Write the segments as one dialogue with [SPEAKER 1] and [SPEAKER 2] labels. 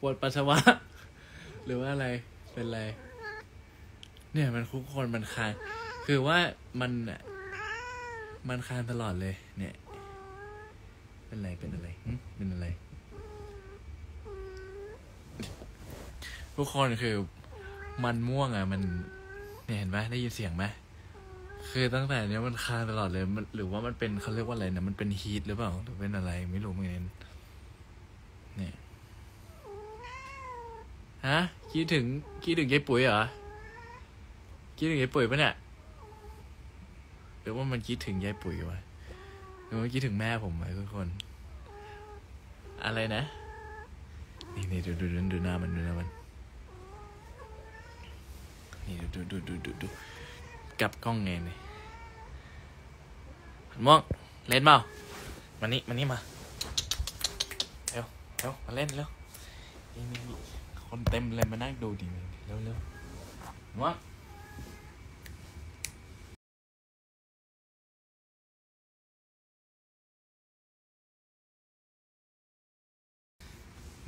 [SPEAKER 1] ปวดปัสสาวะ หรือว่าอะไรเป็นไร เนี่ยมันคุกคนมันคานคือว่ามันน่ะมันคานตลอดเลย เนี่ย เป็นไรเป็นอะไรหึเป็นอะไร ทุกคนคือมันม่วงอะ มันเนี่ยเห็นไหมได้ยินเสียงไหมคือตั้งแต่เนี้ยมันคานตลอดเลยมันหรือว่ามันเป็นเขาเรียกว่าอะไรนะมันเป็นฮีทหรือเปล่าหรือเป็นอะไรไม่รู้เหมือนกันเนี่ย ฮะ คิดถึง คิดถึงยายปุ๋ยเหรอ คิดถึงยายปุ๋ยปะเนี่ยหรือว่ามันคิดถึงยายปุ๋ยวะหรือว่าคิดถึงแม่ผมไหมทุกคน อะไรนะ นี่นี่ดูดูดูดูหน้ามันดูหน้ามัน นี่ดูดูดูดูดูดูกลับกล้องไงนี่ม่วงเล่นเปล่ามานี่มานี่มา เร็วเร็วมาเล่นเร็วนี่นี่ คนเต็มเลยมานั่งดูดิเร็วเร็วม่วง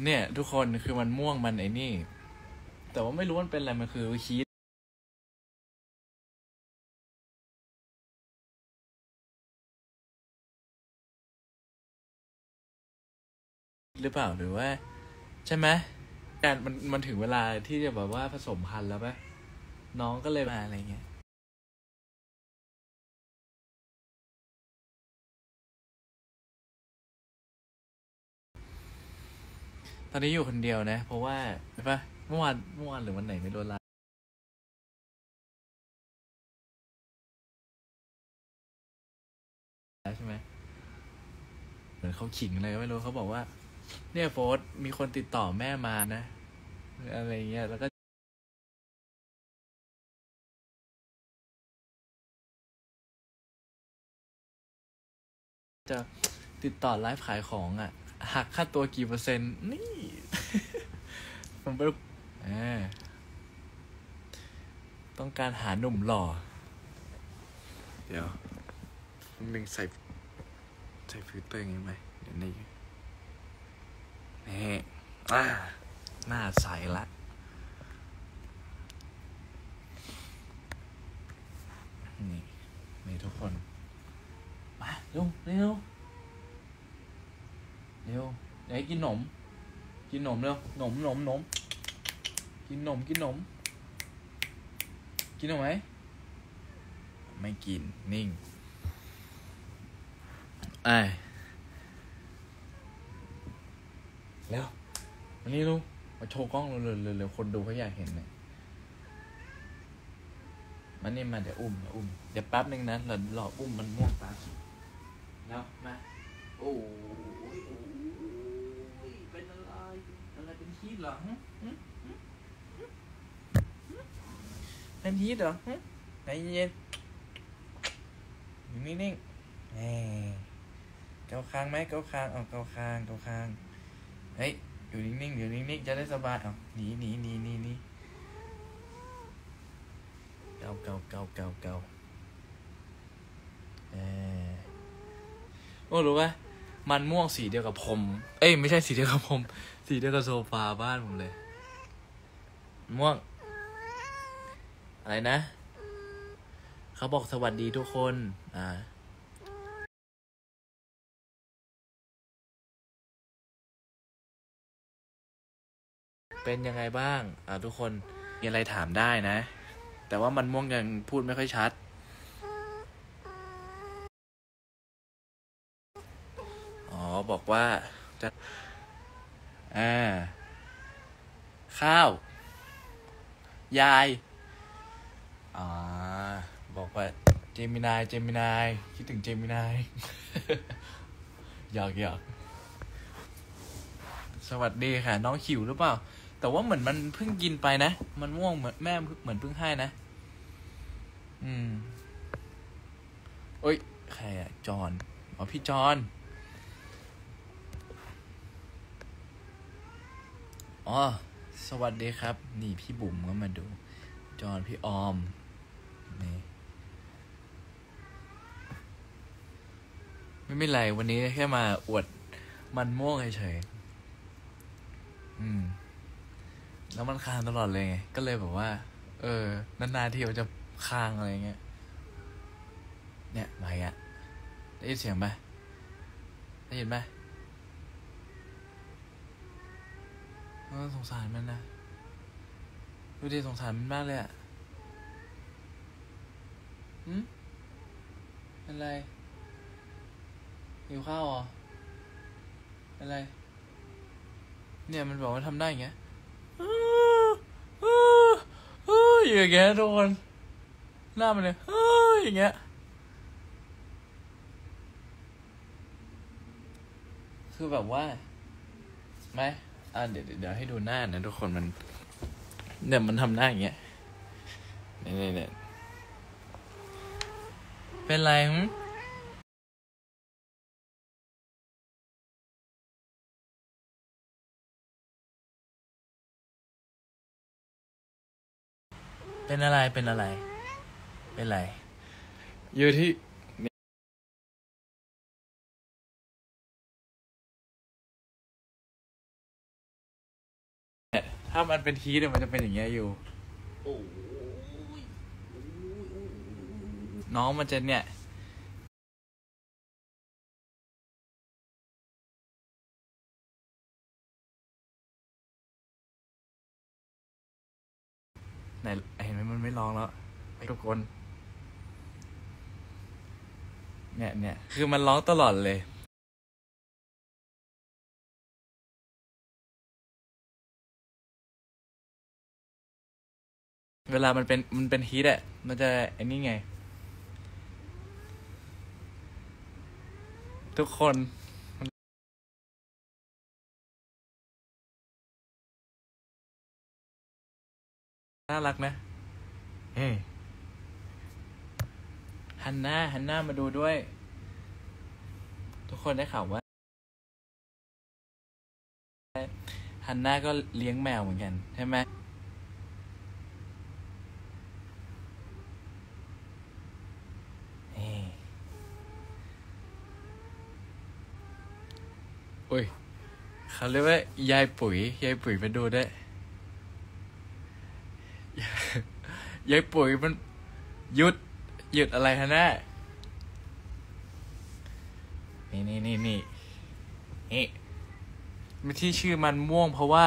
[SPEAKER 1] เนี่ย ทุกคนคือมันม่วงมันไอ้นี่ แต่ว่าไม่รู้มันเป็นอะไร มันคือฮีทหรือเปล่าหรือว่า ใช่ไหม การมันมันถึงเวลาที่จะแบบว่าผสมพันธุ์แล้วปะน้องก็เลยมาอะไรเงี้ยตอนนี้อยู่คนเดียวนะ เพราะว่าใช่ปะเมื่อวานเมื่อวานหรือวันไหนไม่รู้ละใช่ไหมเหมือนเขาขิงอะไรก็ไม่รู้เขาบอกว่า เนี่ยโฟสมีคนติดต่อแม่มานะอะไรเงี้ยแล้วก็จะติดต่อไลฟ์ขายของอะ หักค่าตัวกี่เปอร์เซ็นต์นี่ ผมไปต้องการหาหนุ่มหล่อ เดี๋ยวหนึ่งใส่ ใส่ฟิลเตอร์ยังไงไหมเดี๋ยวนี้ นี่อ่าหน้าใสละนี่นี่ทุกคน มาเร็วเร็วเร็วไหนกินขนม กินขนมเร็วขนมขนมขนม กินขนมกินขนม กินขนมไหมไม่กินนิ่งไอ้ ยเร็วมานี่ลูกมาโชว์กล้องเร็วๆเร็วๆคนดูเขาอยากเห็นเนี่ยมานี่มาเดี๋ยวอุ้มเดี๋ยวอุ้มเดี๋ยวแป๊บนึงนะเรารออุ้มมันม่วงตาแล้วมาโอ้ยโอ้ยเป็นอะไรอะไรเป็นฮีทเหรอหึหึหึหึเป็นฮีทเหรอหึใจเย็นอยู่นิ่งๆแหมเกาคางไหมเกาคางเอาเกาคางเกาคาง เฮ้ย อยู่นิ่งๆอยู่นิ่งๆ จะได้สบายเอาหนีหนีหนีหนีหนีเกาเกาเกาเกาเกาเออโอ้รู้ปะมันม่วงสีเดียวกับผม เอ้ยไม่ใช่สีเดียวกับผม สีเดียวกับโซฟาบ้านผมเลย ม่วง อะไรนะ เขาบอกสวัสดีทุกคน อ่า เป็นยังไงบ้างอ่าทุกคนมีอะไรถามได้นะ แต่ว่ามันม่วงยังพูดไม่ค่อยชัด อ๋อ บอกว่าจะอ่า ข้าว ยาย อ่า บอกว่า เจมินาย เจมินาย คิดถึงเจมินายหยอกหยอกสวัสดีค่ะ น้องขิวหรือเปล่า แต่ว่าเหมือนมันเพิ่งกินไปนะ มันม่วงเหมือนแม่เหมือนเพิ่งให้นะ อืมโอ้ย ใครอะจอนอ๋อพี่จอนอ๋อ สวัสดีครับ นี่พี่บุ๋มก็มาดู จอนพี่ออม นี่ ไม่เป็นไร วันนี้แค่มาอวดมันม่วงเฉยๆอืม แล้วมันค้างตลอดเลยไง ก็เลยแบบว่า เออ นานๆที่มันจะค้างอะไรเงี้ย เนี่ยมาอะได้ยินเสียงไหมได้ยินไหมเออสงสารมันนะดูดิสงสารมันมากเลยอะหืมเป็นไรหิวข้าวเหรอเป็นไร เนี่ยมันบอกว่าทำได้อย่างเงี้ยอื้ออื้อ อื้ออย่างเงี้ยทุกคนหน้ามันเลยเฮ้ออย่างเงี้ยคือแบบว่าไหมอ่าเดี๋ยวเดี๋ยวให้ดูหน้านะทุกคนมันเนี่ยมันทำหน้าอย่างเงี้ยเนี่ยเนี่ยเนี่ยเป็นไรหึ เป็นอะไรเป็นอะไร เป็นไร อยู่ที่ถ้ามันเป็นทีเนี่ยมันจะเป็นอย่างเงี้ยอยู่ น้องมันจะเนี่ย ไหนเห็นไห มมันไม่ร้องแล้วทุกคน เนี่ยเนี่ยคือมันร้องตลอดเลยเวลามันเป็นมันเป็นฮีทอะมันจะไอ้นี่ไง ทุกคนมันน่ารักนะเฮ้ยฮันน่าฮันน่ามาดูด้วย ทุกคนได้ข่าวว่าฮันน่าก็เลี้ยงแมวเหมือนกัน ใช่ไหมอ้ยอุ้ยเขาเรียกว่ายายปุ๋ย ยายปุ๋ยมาดูได้วย ยายปุ๋ยมันหยุดหยุดอะไรฮะน่านี่นี่นี่นี่นี่ไม่ที่ชื่อมันม่วงเพราะว่า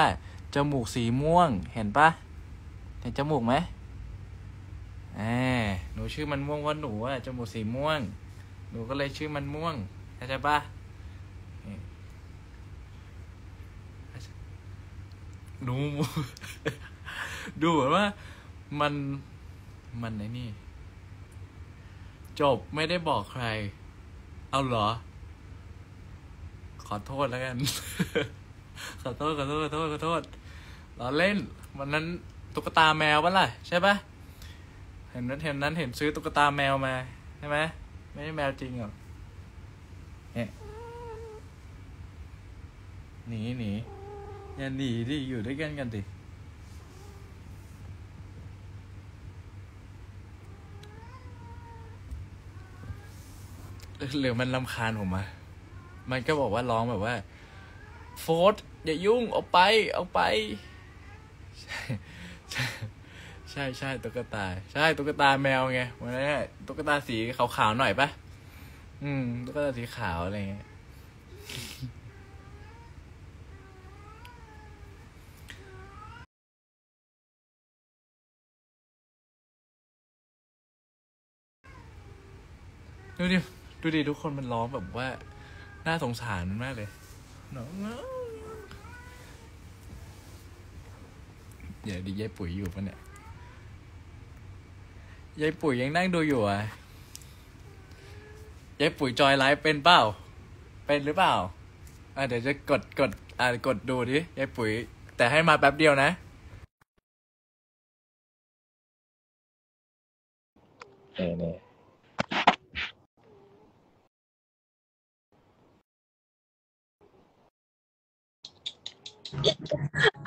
[SPEAKER 1] จมูกสีม่วงเห็นปะเห็นจมูกไหมอ่าหนูชื่อมันม่วงเพราะหนูอะจมูกสีม่วง หนูก็เลยชื่อมันม่วงเข้าใจปะหนูดูเหมือนว่ามัน มันไอ้นี่ จบไม่ได้บอกใคร เอาเหรอ ขอโทษแล้วกัน ขอโทษขอโทษขอโทษขอโทษเราเล่น วันนั้นตุ๊กตาแมวปะล่ะ ใช่ปะเห็นนั้นเห็นนั้นเห็นซื้อตุ๊กตาแมวมา ใช่ไหมไม่ใช่แมวจริงหรอกเนี่ยหนีหนีอย่าหนีดิอยู่ด้วยกันกันดิ หรือมันลำคาญผมอะมันก็บอกว่าร้องแบบว่า โฟร์อย่ายุ่งเอาไป เอาไปใช่ใช่ใช่ใช่ตุ๊กตา ใช่ตุ๊กตาแมวไงวันนั้นตุ๊กตาสีขาวๆหน่อยปะอืมตุ๊กตาสีขาวอะไรเงี้ยดูดิ ดูดิทุกคนมันร้องแบบว่า น่าสงสารมันมากเลยน้องเดี๋ยวดิยายปุ๋ยอยู่ปะเนี่ยยายปุ๋ยยังนั่งดูอยู่อะยายปุ๋ยจอยไลฟ์เป็นเปล่า เป็นหรือเปล่า อะเดี๋ยวจะกดกด อ่ากดดูดิยายปุ๋ย แต่ให้มาแป๊บเดียวนะเน่เ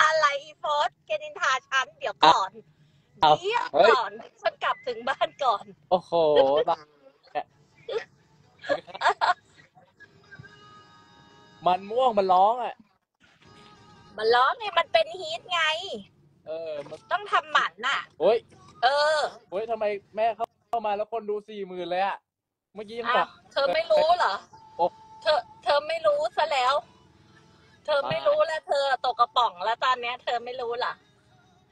[SPEAKER 1] อะ
[SPEAKER 2] ไรอีโฟสแกนินทาฉันเดี๋ยวก่อน
[SPEAKER 1] เอา
[SPEAKER 2] เดี๋ยว
[SPEAKER 1] เฮ้ย
[SPEAKER 2] ก่อนฉันกลับถึงบ้านก่อน
[SPEAKER 1] โอ้โหตายมันม่วงมันร้องอะ
[SPEAKER 2] มันร้องไงมันเป็นฮีทไง
[SPEAKER 1] เออมัน
[SPEAKER 2] ต้องทำหมันน่ะ
[SPEAKER 1] โอ้ย
[SPEAKER 2] เออ
[SPEAKER 1] โอ้ยทำไมแม่เข้าเข้ามาแล้วคนดูสี่หมื่นเลยอะเมื่อกี้ยังบ
[SPEAKER 2] อ้า
[SPEAKER 1] อ
[SPEAKER 2] ว
[SPEAKER 1] ก
[SPEAKER 2] เธอไม่รู้เหรอ
[SPEAKER 1] โอ้
[SPEAKER 2] เธ เนี้ยเธอไม่รู้เหรอ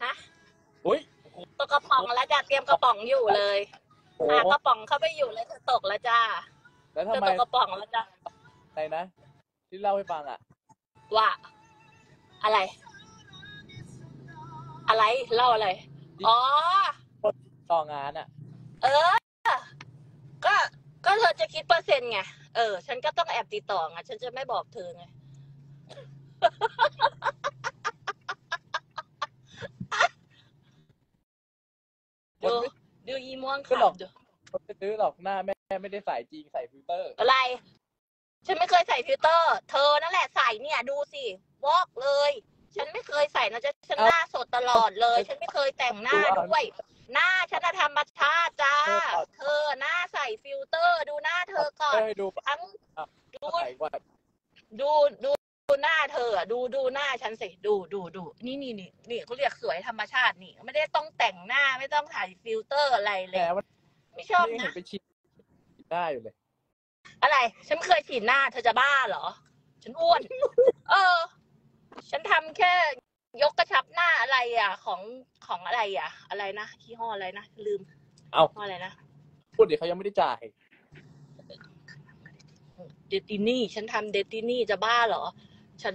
[SPEAKER 2] ฮะ
[SPEAKER 1] โอ้ย
[SPEAKER 2] ตกกระป๋องแล้วจ้ะเตรียมกระป๋องอยู่เลย
[SPEAKER 1] โอ้
[SPEAKER 2] อะกระป๋องเข้าไปอยู่แล้วเธอตกแล้วจ้า
[SPEAKER 1] แล้ว
[SPEAKER 2] เธ
[SPEAKER 1] ทำ
[SPEAKER 2] อ
[SPEAKER 1] ไม
[SPEAKER 2] ตกกระป๋องแล้วจ้ะ
[SPEAKER 1] ไหนนะ ที่เล่าให้ฟังอะ
[SPEAKER 2] ว่า อะไร อะไรเล่าอะไรอ๋อ
[SPEAKER 1] ต่องานอะ
[SPEAKER 2] เออ ก็ ก็เธอจะคิดเปอร์เซ็นต์ไง เออ ฉันก็ต้องแอบติดต่อไง ฉันจะไม่บอกเธอไง
[SPEAKER 1] มัน
[SPEAKER 2] ดู
[SPEAKER 1] ไม่
[SPEAKER 2] ดูอี ม่วง
[SPEAKER 1] ก็หรอก
[SPEAKER 2] ขำดู
[SPEAKER 1] มันไม่ซื้อหรอกหน้าแม่ไม่ได้ใส่จริงใส่ฟิลเตอร์
[SPEAKER 2] อะไร ฉันไม่เคยใส่ฟิลเตอร์ เธอนั่นแหละใส่เนี่ยดูสิวอกเลย ฉันไม่เคยใส่นะจะฉันหน้าสดตลอดเลย ฉันไม่เคยแต่งหน้าด้วย หน้าฉันน่ะธรรมชาติจ้า เธอหน้าใส่ฟิลเตอร์ ดูหน้าเธอก่อน
[SPEAKER 1] ให้ดู
[SPEAKER 2] ทั้ง
[SPEAKER 1] อะ
[SPEAKER 2] ดู
[SPEAKER 1] ใส่กว่า
[SPEAKER 2] ดูดูดู หน้าเธออะดูดูหน้าฉันสิดูดูดูนี่นี่นี่นี่เขาเรียกสวยธรรมชาตินี่ ไม่ได้ต้องแต่งหน้าไม่ต้องถ่ายฟิลเตอร์อะไรเล
[SPEAKER 1] แหม
[SPEAKER 2] ย
[SPEAKER 1] มัน
[SPEAKER 2] ไม่ชอบ
[SPEAKER 1] ยังเห็
[SPEAKER 2] นะ
[SPEAKER 1] นไปฉีดได้อยู่เลย
[SPEAKER 2] อะไร ฉันไม่เคยฉีดหน้าเธอจะบ้าเหรอ ฉันอ้วน เออ ฉันทำแค่ยกกระชับหน้าอะไรอะ ของของอะไรอะ อะไรนะยี่ห้ออะไรนะลืม
[SPEAKER 1] เอ้า
[SPEAKER 2] ยี่ห้ออะไรนะ
[SPEAKER 1] พูดดิเขายังไม่ได้จ่าย
[SPEAKER 2] เดตินี่ฉันทำเดตินี่จะบ้าเหรอ ฉัน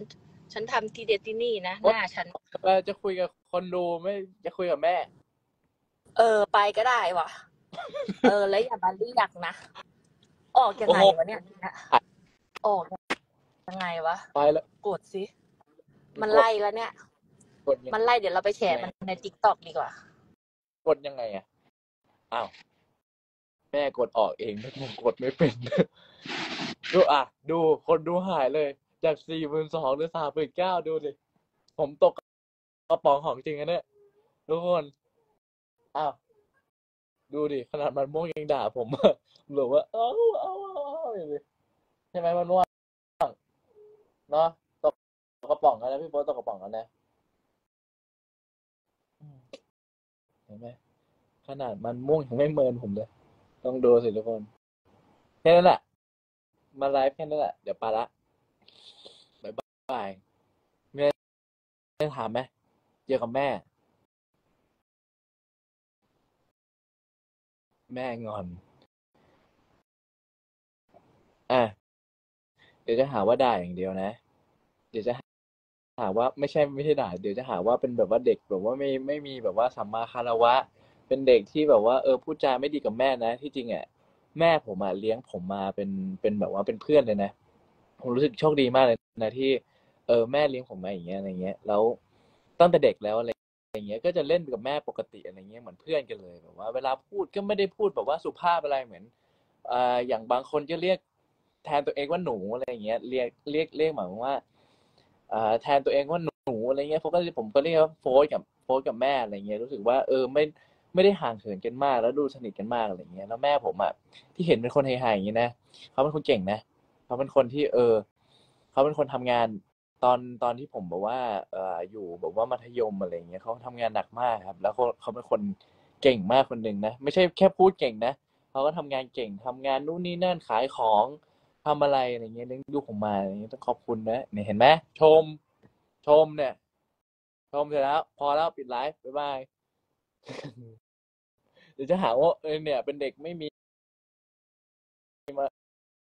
[SPEAKER 2] ฉันทำที่เดตินี่นะ หน้าฉัน
[SPEAKER 1] เออจะคุยกับคนดูไม่จะคุยกับแม่
[SPEAKER 2] เออ ไปก็ได้ว่ะ เออ แล้วอย่ามาเรียกนะ ออกยังไงวะเนี่ยเนี่ยออกยังไงวะ
[SPEAKER 1] ไปแล้ว
[SPEAKER 2] กดสิ มันไล่แล้วเนี่ย
[SPEAKER 1] กดยัง
[SPEAKER 2] มันไล่เดี๋ยวเราไปแชร์มันในติ๊กต็อกดีกว่า
[SPEAKER 1] กดยังไงอะ อ้าว แม่กดออกเองไม่ผมกดไม่เป็น ดูอะ ดูคนดูหายเลย จากสี่หมื่นสองหรือสามหมื่นเก้าดูดิผมตกกระป๋องของจริงอันเนี่ยทุกคนอ้าวดูดิขนาดมันม่วงยังด่าผมอะผมบอว่า เอ้าเอ้าเอ้าอ้าอย่างนี้ใช่ไหมมันม่วงเนาะตกกระป๋องกันนะพี่โบ๊ตกกระป๋องกันนะเห็นไหมขนาดมันม่วงยังไม่เมินผมเลย ต้องดูสิทุกคนแค่นั้นแหละมาไลฟ์แค่นั้นแหละ เดี๋ยวไปละ บายบายมีอะไรจะถามไหมเกี่ยวกับแม่ แม่งอน อะเดี๋ยวจะหาว่าด่าอย่างเดียวนะ เดี๋ยวจะหาว่าไม่ใช่ไม่ใช่ด่าเดี๋ยวจะหาว่าเป็นแบบว่าเด็กแบบว่าไม่ไม่มีแบบว่าสัมมาคารวะ เป็นเด็กที่แบบว่าเออพูดจาไม่ดีกับแม่นะที่จริงอะแม่ผมอะเลี้ยงผมมาเป็นเป็นแบบว่าเป็นเพื่อนเลยนะผมรู้สึกโชคดีมากเลยนะที่ เออแม่เลี้ยงผมมาอย่างเงี้ยอะไรเงี้ยแล้วตั้งแต่เด็กแล้วอะไรอย่างเงี้ยก็จะเล่นกับแม่ปกติอะไรเงี้ยเหมือนเพื่อนกันเลยแบบว่า เวลาพูดก็ไม่ได้พูดแบบว่าสุภาพอะไรเหมือนอ่าอย่างบางคนจะเรียกแทนตัวเองว่าหนูอะไรเงี้ยเรียกเรียกเรียกหมายว่าอ่าแทนตัวเองว่าหนูอะไรเงี้ยผมก็ผมก็เรียกว่าโฟสกับโฟสกับแม่อะไรเงี้ยรู้สึกว่าเออไม่ไม่ได้ห่างเหินกันมาก แล้วดูสนิทกันมากอะไรเงี้ยแล้วแม่ผมอะที่เห็นเป็นคนเฮฮาอย่างนี้นะเขาเป็นคนเก่งนะเขาเป็นคนที่เออเขาเป็นคนทำงาน ตอนตอนที่ผมแบบว่าเอ่ออยู่แบบว่ามัธยมอะไรเงี้ยเขาทำงานหนักมากครับ แล้วเขาเขาเป็นคนเก่งมากคนหนึ่งนะ ไม่ใช่แค่พูดเก่งนะเขาก็ทำงานเก่งทำงานนู่นนี่นั่นขายของทำอะไรอะไรเงี้ยเลี้ยงดูผมมาอะไรเงี้ยต้องขอบคุณนะเนี่ยเห็นไหมชม ชมเนี่ย ชมเสร็จแล้ว พอแล้วปิดไลฟ์บ๊ายบาย เดี๋ยวจะหาว่าเออเนี่ย เป็นเด็กไม่มี